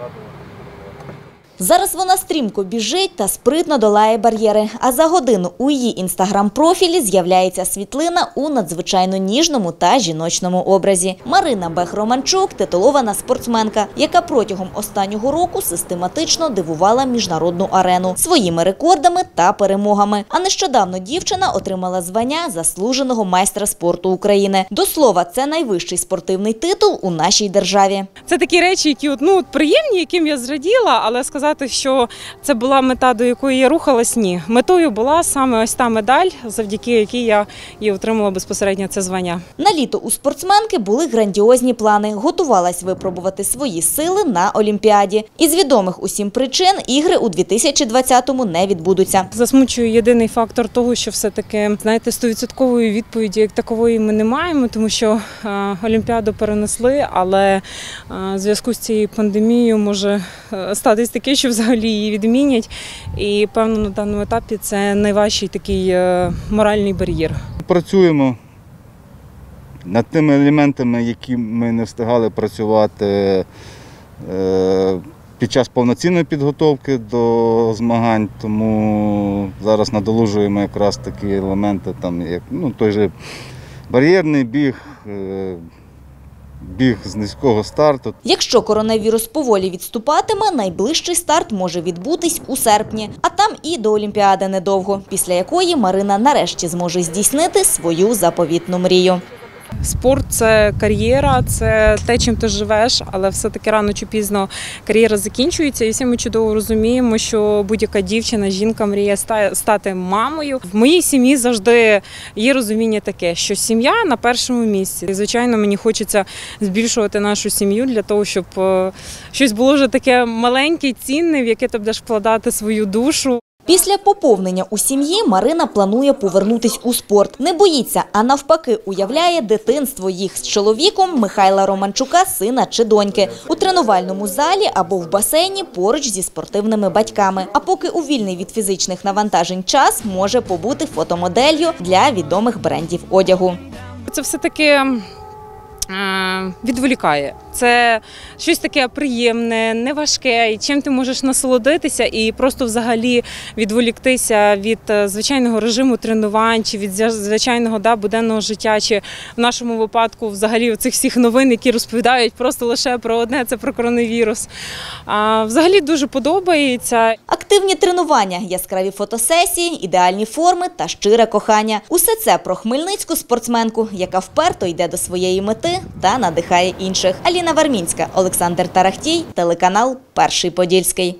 another one. Зараз вона стрімко біжить та спритно долає бар'єри. А за годину у її інстаграм-профілі з'являється світлина у надзвичайно ніжному та жіночному образі. Марина Бех-Романчук – титулована спортсменка, яка протягом останнього року систематично дивувала міжнародну арену своїми рекордами та перемогами. А нещодавно дівчина отримала звання заслуженого майстра спорту України. До слова, це найвищий спортивний титул у нашій державі. Це такі речі, які ну, приємні, яким я зраділа, але сказати, що це була мета, до якої я рухалась, ні. Метою була саме ось та медаль, завдяки якій я і отримала безпосередньо це звання. На літо у спортсменки були грандіозні плани. Готувалась випробувати свої сили на Олімпіаді. Із відомих усім причин ігри у 2020-му не відбудуться. Засмучує єдиний фактор того, що все-таки знаєте, стовідсоткової відповіді як такової ми не маємо, тому що Олімпіаду перенесли, але в зв'язку з цією пандемією може е, статись таке, що взагалі її відмінять. І певно на даному етапі це найважчий такий е, моральний бар'єр. Працюємо над тими елементами, які ми не встигали працювати е, під час повноцінної підготовки до змагань, тому зараз надолужуємо якраз такі елементи, там, як ну, той же бар'єрний біг, е, біг з низького старту. Якщо коронавірус поволі відступатиме, найближчий старт може відбутись у серпні, а там і до Олімпіади недовго, після якої Марина нарешті зможе здійснити свою заповітну мрію. Спорт це кар'єра, це те, чим ти живеш, але все-таки рано чи пізно кар'єра закінчується, і всі ми чудово розуміємо, що будь-яка дівчина, жінка мріє стати мамою. В моїй сім'ї завжди є розуміння таке, що сім'я на першому місці. І, звичайно, мені хочеться збільшувати нашу сім'ю для того, щоб е, щось було вже таке маленьке, цінне, в яке ти будеш вкладати свою душу. Після поповнення у сім'ї Марина планує повернутись у спорт. Не боїться, а навпаки уявляє дитинство їх з чоловіком Михайла Романчука, сина чи доньки, у тренувальному залі або в басейні поруч зі спортивними батьками. А поки у вільний від фізичних навантажень час може побути фотомоделлю для відомих брендів одягу. Це все таки відволікає. Це щось таке приємне, неважке, і чим ти можеш насолодитися і просто взагалі відволіктися від е, звичайного режиму тренувань чи від звичайного да, буденного життя, чи в нашому випадку взагалі цих всіх новин, які розповідають просто лише про одне це про коронавірус. А, взагалі дуже подобається. Активні тренування, яскраві фотосесії, ідеальні форми та щире кохання. Усе це про хмельницьку спортсменку, яка вперто йде до своєї мети та надихає інших. Аліна Вармінська, Олександр Тарахтій, телеканал Перший Подільський.